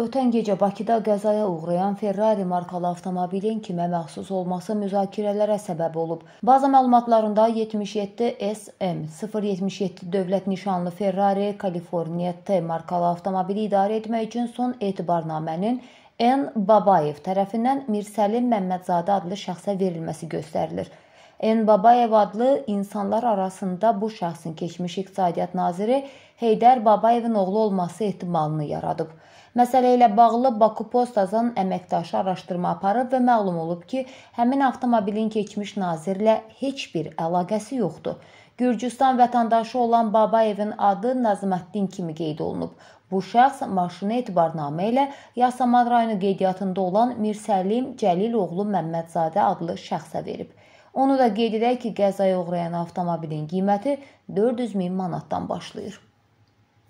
Ötən gecə Bakıda qəzaya uğrayan Ferrari markalı avtomobilin kimə məxsus olması müzakirələrə səbəb olub. Baza məlumatlarında 77 SM 077 dövlət nişanlı Ferrari California T markalı avtomobili idarə etmək üçün son etibarnamənin N Babayev tərəfindən Mirsəlim Məmmədzadə adlı şəxsə verilməsi göstərilir. N Babayev adlı insanlar arasında bu şəxsin keçmiş iqtisadiyyat naziri Heydər Babayevin oğlu olması ehtimalını yaradıb. Məsələ ilə bağlı Baku Postazın əməkdaşı araşdırma aparıb və məlum olub ki, həmin avtomobilin keçmiş nazirlə heç bir əlaqəsi yoxdur. Gürcüstan vətəndaşı olan Babayevin adı Nazməddin kimi qeyd olunub. Bu şəxs maşını etibarnamə ilə Yasamal rayonu qeydiyyatında olan Mirsəlim Cəlil oğlu Məmmədzadə adlı şəxsə verib. Onu da qeyd edək ki, qəzaya uğrayan avtomobilin qiyməti 400 min manatdan başlayır.